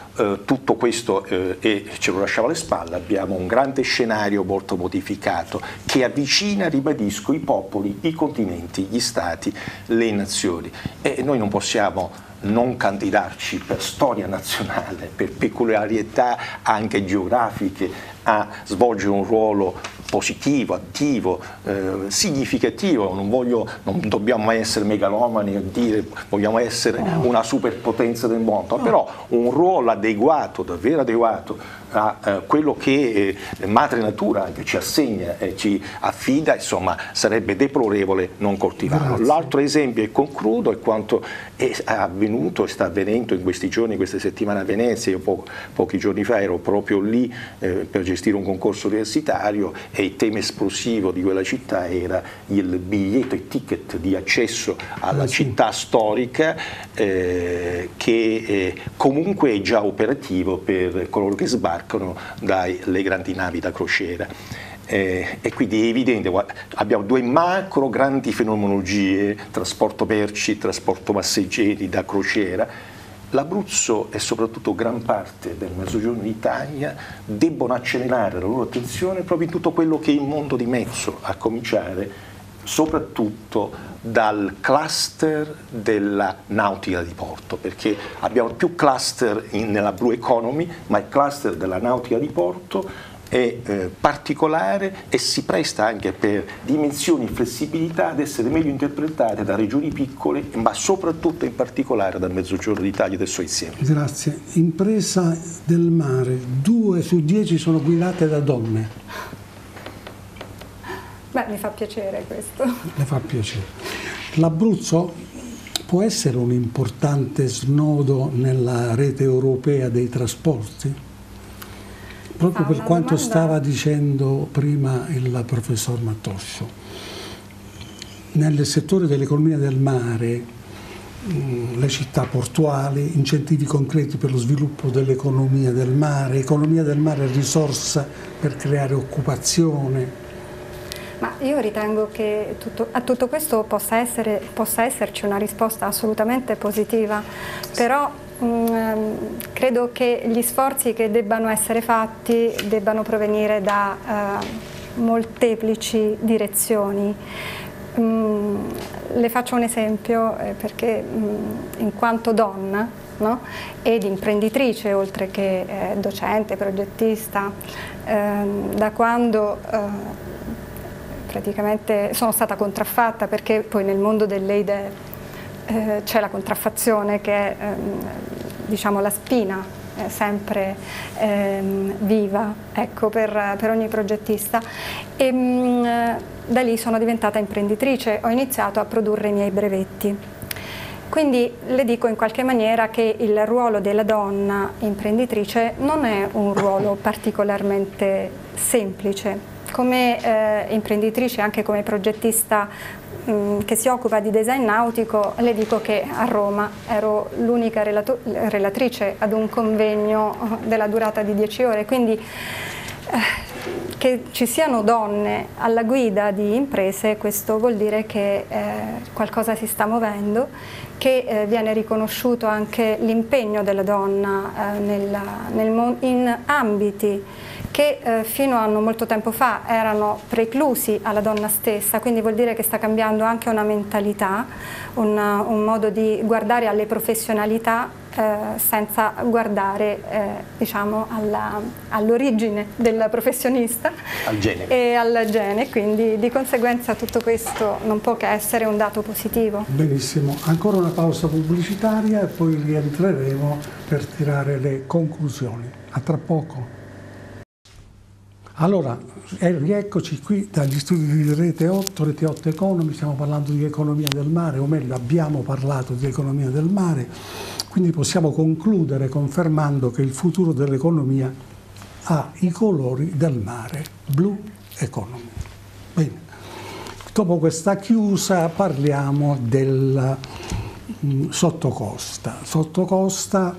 tutto questo eh, e ce lo lasciamo alle spalle, abbiamo un grande scenario molto modificato che avvicina, ribadisco, i popoli, i continenti, gli stati, le nazioni. E noi non possiamo non candidarci per storia nazionale, per peculiarità anche geografiche, a svolgere un ruolo positivo, attivo, eh, significativo, non, voglio, non, dobbiamo mai essere megalomani a dire vogliamo essere una superpotenza del mondo, però un ruolo adeguato, davvero adeguato a eh, quello che eh, madre natura anche ci assegna e ci affida, insomma sarebbe deplorevole non coltivarlo. L'altro esempio e concludo è quanto è avvenuto e sta avvenendo in questi giorni, in queste settimane a Venezia, io po pochi giorni fa ero proprio lì eh, per gestire un concorso universitario e il tema esplosivo di quella città era il biglietto e ticket di accesso alla ah, città storica eh, che eh, comunque è già operativo per coloro che sbarcano sbarcano dalle grandi navi da crociera. Eh, e quindi è evidente, abbiamo due macro grandi fenomenologie, trasporto merci, trasporto passeggeri da crociera, l'Abruzzo e soprattutto gran parte del mezzogiorno d'Italia debbono accelerare la loro attenzione proprio in tutto quello che è il mondo di mezzo, a cominciare soprattutto dal cluster della nautica di porto, perché abbiamo più cluster in, nella Blue Economy, ma il cluster della nautica di porto è eh, particolare e si presta anche per dimensioni e flessibilità ad essere meglio interpretate da regioni piccole, ma soprattutto in particolare dal Mezzogiorno d'Italia del suo insieme. Grazie. Impresa del mare, due su dieci sono guidate da donne. Beh, mi fa piacere questo. Le fa piacere. L'Abruzzo può essere un importante snodo nella rete europea dei trasporti? Proprio per quanto domanda... stava dicendo prima il professor Mattoscio, nel settore dell'economia del mare, mm, le città portuali, incentivi concreti per lo sviluppo dell'economia del mare, economia del mare risorsa per creare occupazione. Ma io ritengo che tutto, a tutto questo possa, essere, possa esserci una risposta assolutamente positiva, però Mm, credo che gli sforzi che debbano essere fatti debbano provenire da uh, molteplici direzioni. Mm, le faccio un esempio eh, perché mm, in quanto donna no? ed imprenditrice oltre che eh, docente, progettista, ehm, da quando eh, praticamente sono stata contraffatta perché poi nel mondo dell'EIDE eh, c'è la contraffazione che è ehm, diciamo, la spina sempre ehm, viva ecco, per, per, ogni progettista e mh, mm, da lì sono diventata imprenditrice, ho iniziato a produrre i miei brevetti. Quindi le dico in qualche maniera che il ruolo della donna imprenditrice non è un ruolo particolarmente semplice. Come eh, imprenditrice, anche come progettista Mm, che si occupa di design nautico, le dico che a Roma ero l'unica relatrice ad un convegno della durata di 10 ore, quindi eh, che ci siano donne alla guida di imprese, questo vuol dire che eh, qualcosa si sta muovendo, che eh, viene riconosciuto anche l'impegno della donna eh, nel, nel, in ambiti che eh, fino a non molto tempo fa erano preclusi alla donna stessa, quindi vuol dire che sta cambiando anche una mentalità, un, un modo di guardare alle professionalità eh, senza guardare eh, diciamo all'origine all del professionista al gene. e al gene, quindi di conseguenza tutto questo non può che essere un dato positivo. Benissimo, ancora una pausa pubblicitaria e poi rientreremo per tirare le conclusioni. A tra poco. Allora, eh, rieccoci qui dagli studi di Rete 8, Rete 8 Economy, stiamo parlando di economia del mare, o meglio abbiamo parlato di economia del mare, quindi possiamo concludere confermando che il futuro dell'economia ha i colori del mare, Blue Economy. Bene, dopo questa chiusa parliamo del mh, sottocosta. Sottocosta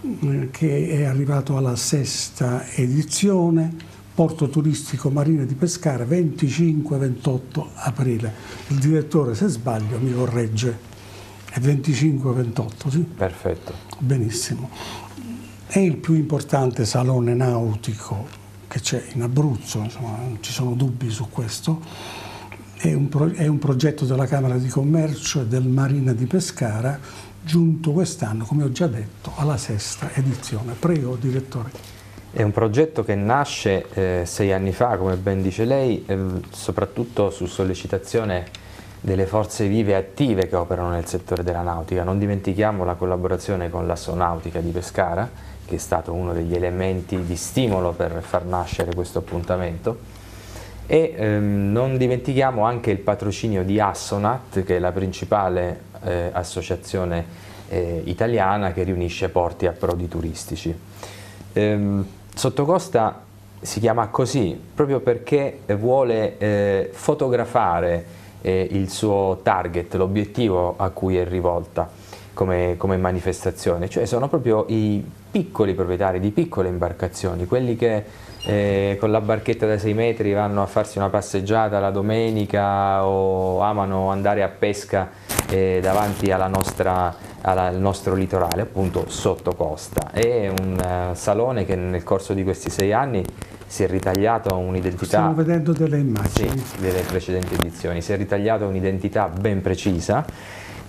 mh, che è arrivato alla sesta edizione, porto turistico marino di Pescara 25-28 aprile. Il direttore, se sbaglio, mi corregge, è 25-28, sì? Perfetto. Benissimo. È il più importante salone nautico che c'è in Abruzzo, insomma, non ci sono dubbi su questo. È un, è un progetto della Camera di Commercio e del Marina di Pescara, giunto quest'anno, come ho già detto, alla sesta edizione. Prego, direttore. È un progetto che nasce eh, sei anni fa, come ben dice lei, eh, soprattutto su sollecitazione delle forze vive e attive che operano nel settore della nautica. Non dimentichiamo la collaborazione con l'Assonautica di Pescara, che è stato uno degli elementi di stimolo per far nascere questo appuntamento. E ehm, non dimentichiamo anche il patrocinio di Assonat, che è la principale eh, associazione eh, italiana che riunisce porti a prodi turistici. Ehm, Sottocosta si chiama così proprio perché vuole eh, fotografare eh, il suo target, l'obiettivo a cui è rivolta come, come, manifestazione, cioè sono proprio i piccoli proprietari di piccole imbarcazioni, quelli che eh, con la barchetta da 6 metri vanno a farsi una passeggiata la domenica o amano andare a pesca eh, davanti alla nostra al nostro litorale, appunto sotto costa. È un uh, salone che nel corso di questi sei anni si è ritagliato un'identità... Stiamo vedendo delle immagini. Sì, delle precedenti edizioni, si è ritagliato un'identità ben precisa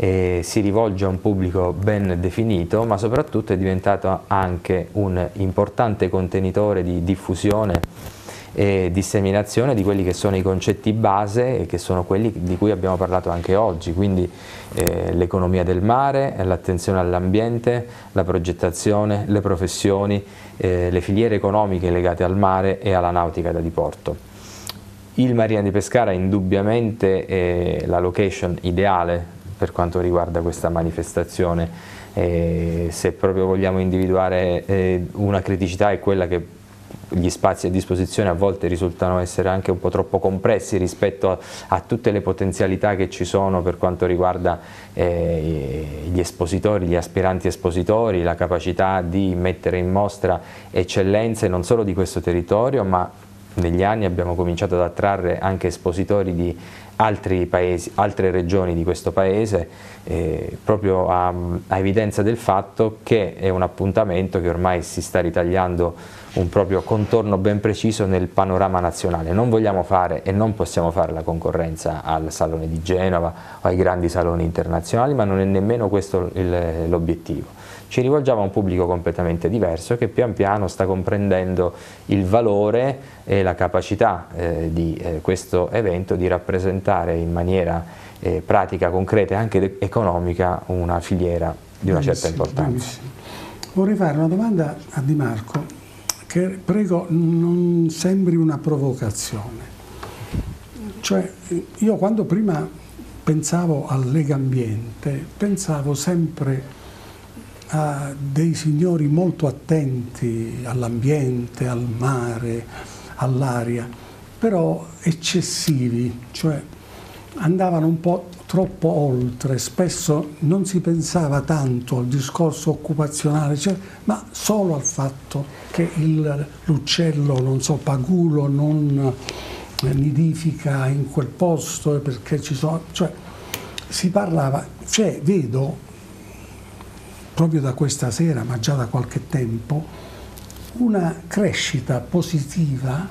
eh, si rivolge a un pubblico ben definito, ma soprattutto è diventato anche un importante contenitore di diffusione e disseminazione di quelli che sono i concetti base e che sono quelli di cui abbiamo parlato anche oggi, quindi eh, l'economia del mare, l'attenzione all'ambiente, la progettazione, le professioni, eh, le filiere economiche legate al mare e alla nautica da diporto. Il Marina di Pescara è indubbiamente eh, la location ideale per quanto riguarda questa manifestazione. Eh, se proprio vogliamo individuare eh, una criticità è quella che gli spazi a disposizione a volte risultano essere anche un po' troppo compressi rispetto a, a tutte le potenzialità che ci sono per quanto riguarda eh, gli espositori, gli aspiranti espositori, la capacità di mettere in mostra eccellenze non solo di questo territorio ma negli anni abbiamo cominciato ad attrarre anche espositori di altri paesi, altre regioni di questo paese, eh, proprio a, a, evidenza del fatto che è un appuntamento che ormai si sta ritagliando un proprio contorno ben preciso nel panorama nazionale. Non vogliamo fare e non possiamo fare la concorrenza al Salone di Genova o ai grandi saloni internazionali, ma non è nemmeno questo l'obiettivo ci rivolgiamo a un pubblico completamente diverso che pian piano sta comprendendo il valore e la capacità eh, di eh, questo evento di rappresentare in maniera eh, pratica, concreta e anche economica una filiera di una certa importanza. Vorrei fare una domanda a Di Marco che prego non sembri una provocazione. Cioè, io quando prima pensavo al Lega Ambiente, pensavo sempre a dei signori molto attenti all'ambiente, al mare, all'aria, però eccessivi, cioè andavano un po' troppo oltre, spesso non si pensava tanto al discorso occupazionale, cioè, ma solo al fatto che l'uccello, non so, pagulo non nidifica in quel posto perché ci sono, cioè si parlava, cioè vedo proprio da questa sera, ma già da qualche tempo, una crescita positiva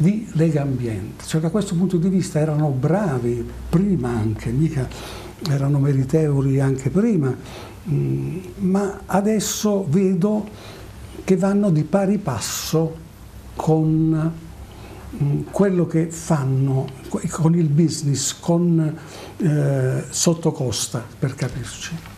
di Lega Ambiente. Cioè da questo punto di vista erano bravi prima anche, mica erano meritevoli anche prima, mm, ma adesso vedo che vanno di pari passo con mm, quello che fanno con il business, con eh, sottocosta per capirci.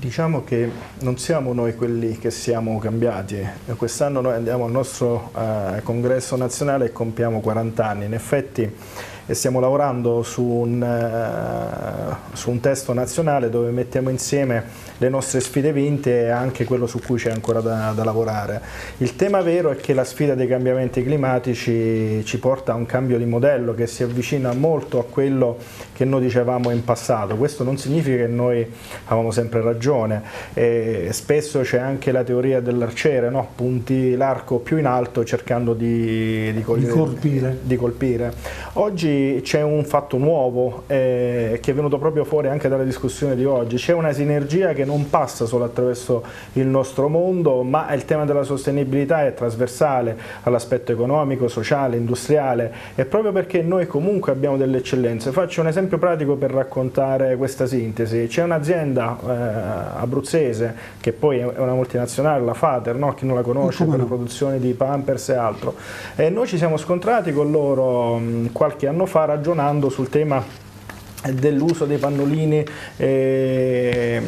Diciamo che non siamo noi quelli che siamo cambiati, quest'anno noi andiamo al nostro eh, congresso nazionale e compiamo 40 anni, in effetti e stiamo lavorando su un, uh, su un, testo nazionale dove mettiamo insieme le nostre sfide vinte e anche quello su cui c'è ancora da, da, lavorare. Il tema vero è che la sfida dei cambiamenti climatici ci porta a un cambio di modello che si avvicina molto a quello che noi dicevamo in passato. Questo non significa che noi avevamo sempre ragione, e spesso c'è anche la teoria dell'arciere, no? punti l'arco più in alto cercando di, di, di, colpire. di colpire. Oggi c'è un fatto nuovo eh, che è venuto proprio fuori anche dalla discussione di oggi, c'è una sinergia che non passa solo attraverso il nostro mondo, ma il tema della sostenibilità è trasversale all'aspetto economico, sociale, industriale e proprio perché noi comunque abbiamo delle eccellenze. Faccio un esempio pratico per raccontare questa sintesi. C'è un'azienda eh, abruzzese che poi è una multinazionale, la Fater, no? chi non la conosce, per la produzione di Pampers e altro. E noi ci siamo scontrati con loro mh, qualche anno fa ragionando sul tema dell'uso dei pannolini eh,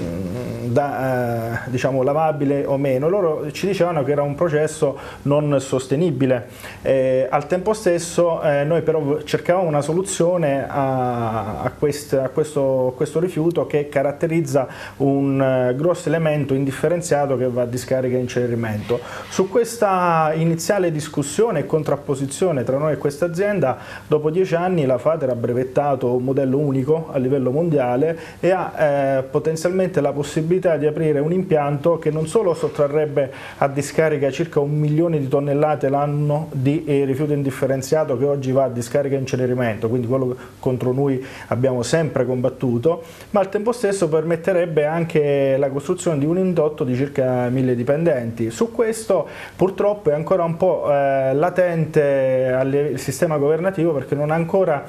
da, eh, diciamo, lavabile o meno, loro ci dicevano che era un processo non sostenibile. Eh, al tempo stesso eh, noi però cercavamo una soluzione a, a, quest, a questo, questo, rifiuto che caratterizza un eh, grosso elemento indifferenziato che va a discarica e incenerimento. Su questa iniziale discussione e contrapposizione tra noi e questa azienda, dopo dieci anni la Fater ha brevettato un modello unico unico a livello mondiale e ha eh, potenzialmente la possibilità di aprire un impianto che non solo sottrarrebbe a discarica circa un milione di tonnellate l'anno di eh, rifiuto indifferenziato che oggi va a discarica e incenerimento, quindi quello contro noi abbiamo sempre combattuto, ma al tempo stesso permetterebbe anche la costruzione di un indotto di circa mille dipendenti. Su questo purtroppo è ancora un po' eh, latente il sistema governativo perché non ancora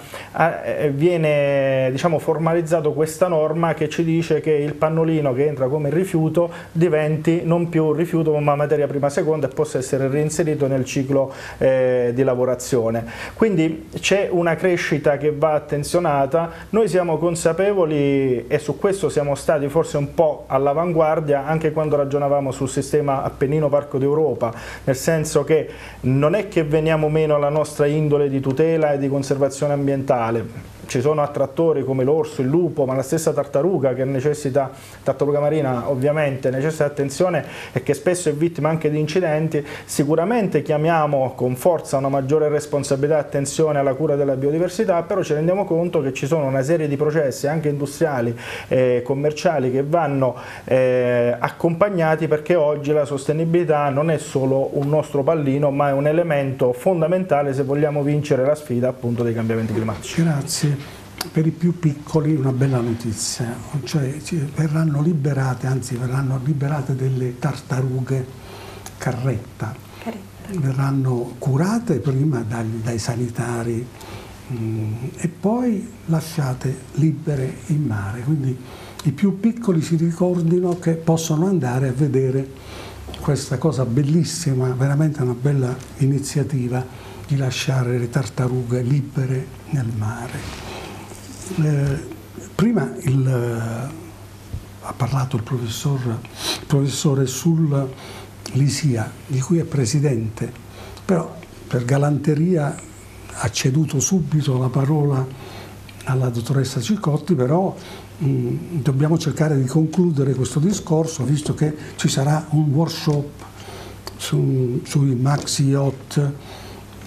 diciamo, formalizzato questa norma che ci dice che il pannolino che entra come rifiuto diventi non più rifiuto ma materia prima seconda e possa essere reinserito nel ciclo eh, di lavorazione. Quindi c'è una crescita che va attenzionata, noi siamo consapevoli e su questo siamo stati forse un po' all'avanguardia anche quando ragionavamo sul sistema Appennino Parco d'Europa, nel senso che non è che veniamo meno alla nostra indole di tutela e di conservazione ambientale, ci sono attrattori come l'orso, il lupo, ma la stessa tartaruga che necessita, tartaruga marina ovviamente necessita attenzione e che spesso è vittima anche di incidenti, sicuramente chiamiamo con forza una maggiore responsabilità e attenzione alla cura della biodiversità, però ci rendiamo conto che ci sono una serie di processi anche industriali e commerciali che vanno eh, accompagnati perché oggi la sostenibilità non è solo un nostro pallino ma è un elemento fondamentale se vogliamo vincere la sfida appunto dei cambiamenti climatici. Grazie per i più piccoli una bella notizia, cioè verranno liberate, anzi verranno liberate delle tartarughe carretta, carretta. verranno curate prima dai, dai sanitari mh, mm, e poi lasciate libere in mare, quindi i più piccoli si ricordino che possono andare a vedere questa cosa bellissima, veramente una bella iniziativa di lasciare le tartarughe libere nel mare. Eh, prima il, eh, ha parlato il, professor, il professore sull'ISIA, di cui è presidente, però per galanteria ha ceduto subito la parola alla dottoressa Cicotti, però mh, mm, dobbiamo cercare di concludere questo discorso, visto che ci sarà un workshop su, sui maxi yacht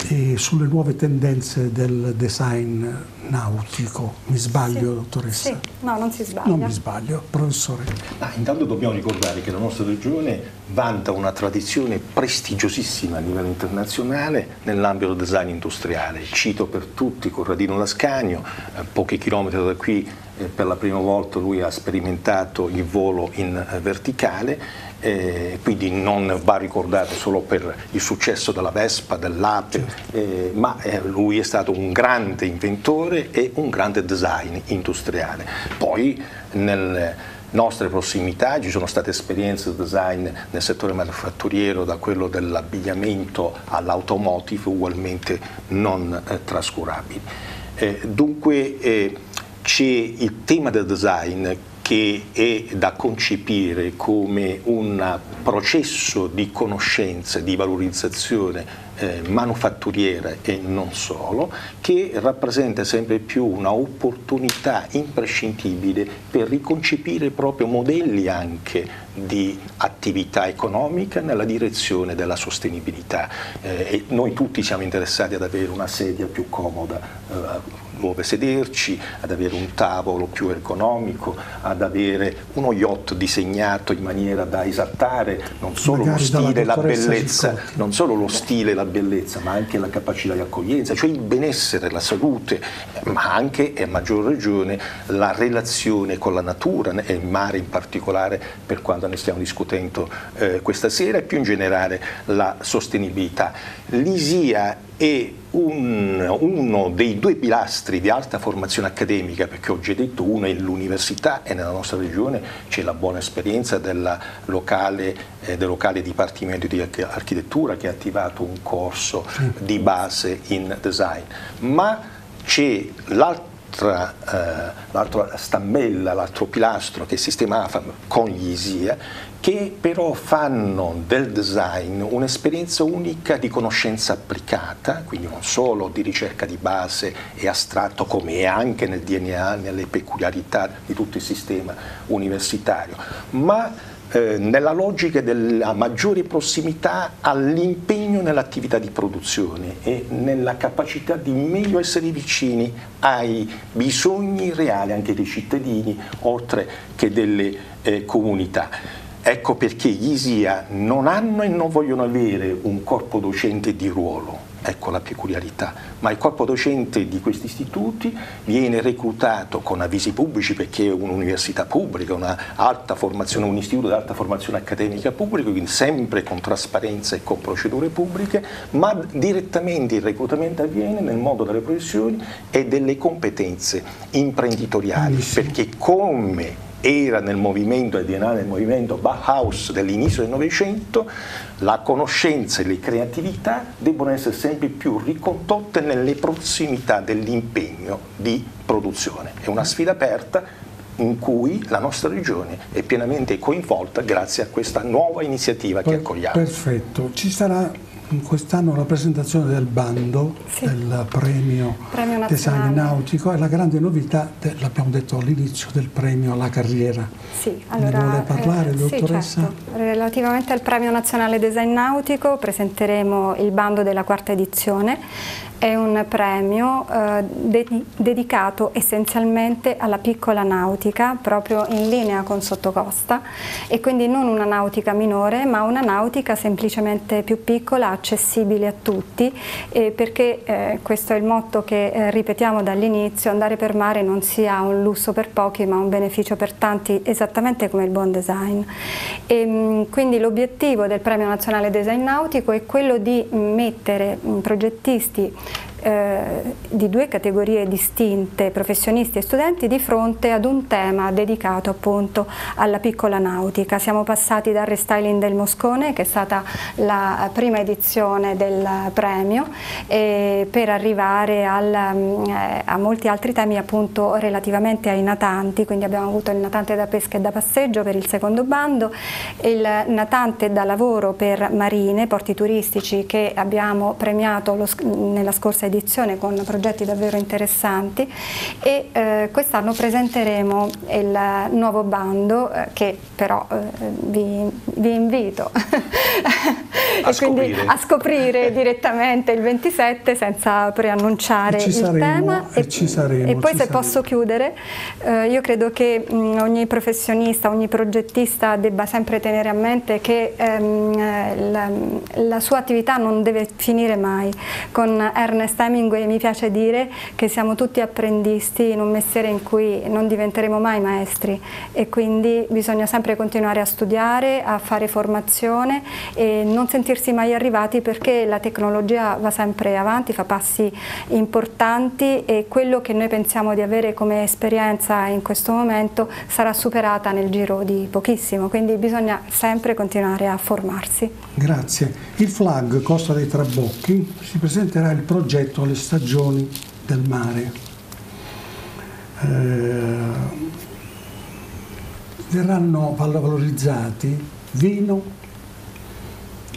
e sulle nuove tendenze del design nautico. Mi sbaglio, sì. dottoressa? Sì, no, non si sbaglia. Non mi sbaglio, professore. Ah, intanto dobbiamo ricordare che la nostra regione vanta una tradizione prestigiosissima a livello internazionale nell'ambito del design industriale. Cito per tutti Corradino Lascagno, a pochi chilometri da qui eh, per la prima volta lui ha sperimentato il volo in eh, verticale eh, quindi non va ricordato solo per il successo della Vespa, dell'Ape, certo. eh, ma eh, lui è stato un grande inventore e un grande design industriale. Poi nelle nostre prossimità ci sono state esperienze di design nel settore manufatturiero, da quello dell'abbigliamento all'automotive, ugualmente non eh, trascurabili. Eh, dunque eh, c'è il tema del design che è da concepire come un processo di conoscenza, di valorizzazione eh, manufatturiera e non solo, che rappresenta sempre più una opportunità imprescindibile per riconcepire proprio modelli anche di attività economica nella direzione della sostenibilità. Eh, noi tutti siamo interessati ad avere una sedia più comoda. Eh, dove sederci, ad avere un tavolo più ergonomico, ad avere uno yacht disegnato in maniera da esattare non solo Magari lo stile e la bellezza, non solo lo stile e la bellezza, ma anche la capacità di accoglienza, cioè il benessere, la salute, ma anche e a maggior ragione la relazione con la natura e il mare in particolare per quanto ne stiamo discutendo eh, questa sera e più in generale la sostenibilità. L'ISIA è un, uno dei due pilastri di alta formazione accademica, perché ho già detto uno è l'università e nella nostra regione c'è la buona esperienza locale, eh, del locale Dipartimento di Architettura che ha attivato un corso di base in design, ma c'è l'altra, eh, l'altra stammella, l'altro pilastro che è il sistema AFAM con gli ISIA che però fanno del design un'esperienza unica di conoscenza applicata, quindi non solo di ricerca di base e astratto come è anche nel DNA, nelle peculiarità di tutto il sistema universitario, ma eh, nella logica della maggiore prossimità all'impegno nell'attività di produzione e nella capacità di meglio essere vicini ai bisogni reali anche dei cittadini oltre che delle eh, comunità. Ecco perché gli ISIA non hanno e non vogliono avere un corpo docente di ruolo, ecco la peculiarità, ma il corpo docente di questi istituti viene reclutato con avvisi pubblici perché è un'università pubblica, una alta formazione, un istituto di alta formazione accademica pubblica, quindi sempre con trasparenza e con procedure pubbliche, ma direttamente il reclutamento avviene nel modo delle professioni e delle competenze imprenditoriali, perché come era nel movimento, DNA nel movimento Bauhaus dell'inizio del Novecento, la conoscenza e le creatività debbono essere sempre più ricondotte nelle prossimità dell'impegno di produzione. È una sfida aperta in cui la nostra regione è pienamente coinvolta grazie a questa nuova iniziativa che accogliamo. Perfetto, ci sarà quest'anno la presentazione del bando sì. del premio, premio design nautico e la grande novità, l'abbiamo detto all'inizio, del premio alla carriera. Sì, allora, ne vuole parlare, eh, dottoressa? Sì, certo. Relativamente al premio nazionale design nautico presenteremo il bando della quarta edizione è un premio eh, de dedicato essenzialmente alla piccola nautica, proprio in linea con Sottocosta e quindi non una nautica minore ma una nautica semplicemente più piccola, accessibile a tutti eh, perché eh, questo è il motto che eh, ripetiamo dall'inizio, andare per mare non sia un lusso per pochi ma un beneficio per tanti esattamente come il buon design. E, mh, quindi l'obiettivo del Premio Nazionale Design Nautico è quello di mettere mh, progettisti eh, di due categorie distinte, professionisti e studenti, di fronte ad un tema dedicato appunto alla piccola nautica. Siamo passati dal restyling del Moscone, che è stata la prima edizione del premio, per arrivare al, mm, eh, a molti altri temi appunto relativamente ai natanti, quindi abbiamo avuto il natante da pesca e da passeggio per il secondo bando, il natante da lavoro per marine, porti turistici che abbiamo premiato lo, nella scorsa edizione edizione con progetti davvero interessanti e eh, quest'anno presenteremo il nuovo bando eh, che però eh, vi, vi, invito a, scoprire. a, scoprire. direttamente il 27 senza preannunciare il saremo, tema e, e, saremo, e poi se saremo. posso chiudere eh, io credo che mh, ogni professionista, ogni progettista debba sempre tenere a mente che ehm, la, la sua attività non deve finire mai con Ernest Hemingway mi piace dire che siamo tutti apprendisti in un mestiere in cui non diventeremo mai maestri e quindi bisogna sempre continuare a studiare, a fare formazione e non sentirsi mai arrivati perché la tecnologia va sempre avanti, fa passi importanti e quello che noi pensiamo di avere come esperienza in questo momento sarà superata nel giro di pochissimo, quindi bisogna sempre continuare a formarsi. Grazie. Il flag Costa dei Trabocchi si presenterà il progetto alle stagioni del mare. Eh, verranno valorizzati vino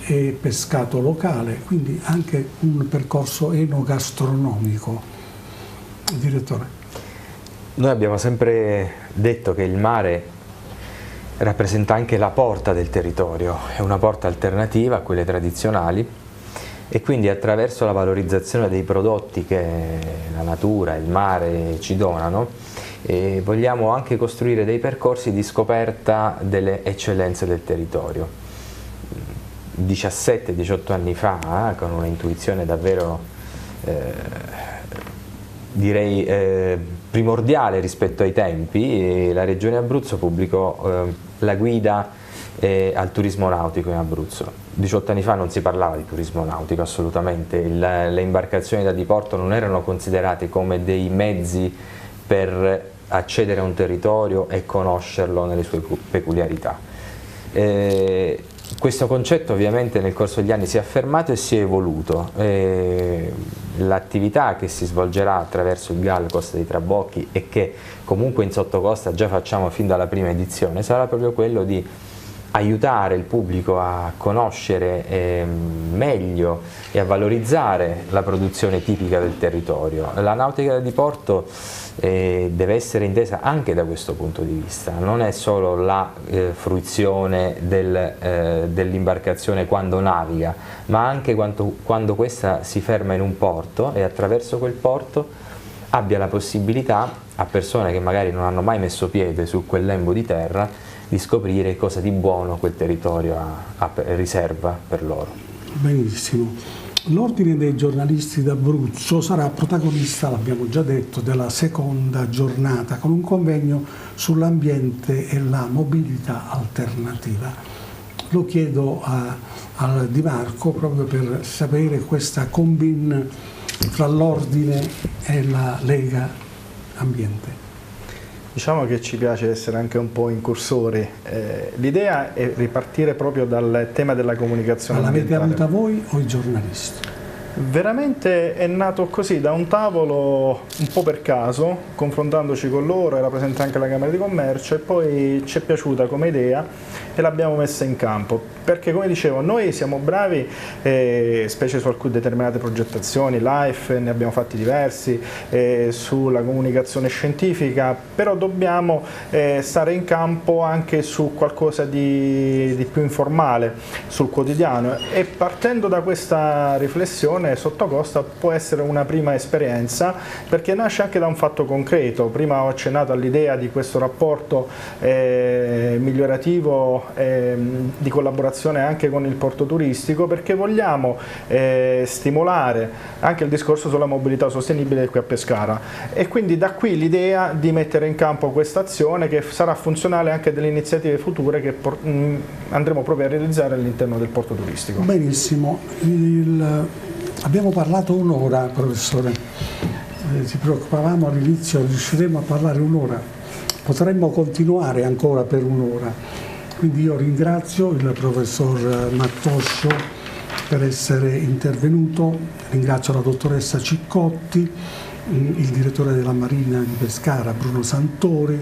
e pescato locale, quindi anche un percorso enogastronomico. Direttore. Noi abbiamo sempre detto che il mare rappresenta anche la porta del territorio, è una porta alternativa a quelle tradizionali e quindi attraverso la valorizzazione dei prodotti che la natura, il mare ci donano eh, vogliamo anche costruire dei percorsi di scoperta delle eccellenze del territorio. 17-18 anni fa, con un'intuizione davvero eh, direi eh, primordiale rispetto ai tempi, la Regione Abruzzo pubblicò eh, la guida eh, al turismo nautico in Abruzzo 18 anni fa non si parlava di turismo nautico assolutamente, Il, le imbarcazioni da diporto non erano considerate come dei mezzi per accedere a un territorio e conoscerlo nelle sue peculiarità. Eh, questo concetto ovviamente nel corso degli anni si è affermato e si è evoluto. L'attività che si svolgerà attraverso il GAL Costa dei Trabocchi e che comunque in sottocosta già facciamo fin dalla prima edizione sarà proprio quello di aiutare il pubblico a conoscere eh, meglio e a valorizzare la produzione tipica del territorio. La nautica da diporto eh, deve essere intesa anche da questo punto di vista, non è solo la eh, fruizione del, eh, dell'imbarcazione quando naviga, ma anche quando, quando questa si ferma in un porto e attraverso quel porto abbia la possibilità a persone che magari non hanno mai messo piede su quel lembo di terra di scoprire cosa di buono quel territorio ha, ha riserva per loro. Benissimo. L'Ordine dei giornalisti d'Abruzzo sarà protagonista, l'abbiamo già detto, della seconda giornata con un convegno sull'ambiente e la mobilità alternativa. Lo chiedo a, a Di Marco proprio per sapere questa combin fra l'Ordine e la Lega Ambiente. Diciamo che ci piace essere anche un po' incursori. Eh, L'idea è ripartire proprio dal tema della comunicazione. Ma l'avete avuta voi o i giornalisti? Veramente è nato così, da un tavolo un po' per caso, confrontandoci con loro, era presente anche la Camera di Commercio e poi ci è piaciuta come idea e l'abbiamo messa in campo. Perché come dicevo, noi siamo bravi, eh, specie su alcune determinate progettazioni, LIFE, ne abbiamo fatti diversi, eh, sulla comunicazione scientifica, però dobbiamo eh, stare in campo anche su qualcosa di, di più informale, sul quotidiano e partendo da questa riflessione formazione sotto costa può essere una prima esperienza perché nasce anche da un fatto concreto. Prima ho accennato all'idea di questo rapporto eh, migliorativo eh, di collaborazione anche con il porto turistico perché vogliamo eh, stimolare anche il discorso sulla mobilità sostenibile qui a Pescara e quindi da qui l'idea di mettere in campo questa azione che sarà funzionale anche delle iniziative future che mh, andremo proprio a realizzare all'interno del porto turistico. Benissimo. Il Abbiamo parlato un'ora, professore, eh, ci preoccupavamo all'inizio, riusciremo a parlare un'ora, potremmo continuare ancora per un'ora. Quindi io ringrazio il professor Mattoscio per essere intervenuto, ringrazio la dottoressa Ciccotti, il direttore della Marina di Pescara Bruno Santori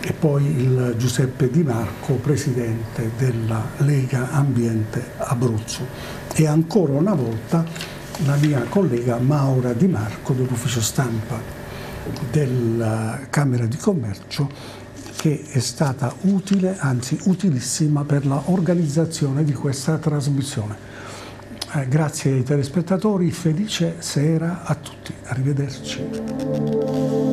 e poi il Giuseppe Di Marco, presidente della Lega Ambiente Abruzzo. E ancora una volta la mia collega Maura Di Marco dell'ufficio stampa della Camera di Commercio che è stata utile, anzi utilissima per l'organizzazione di questa trasmissione. Eh, grazie ai telespettatori, felice sera a tutti, arrivederci.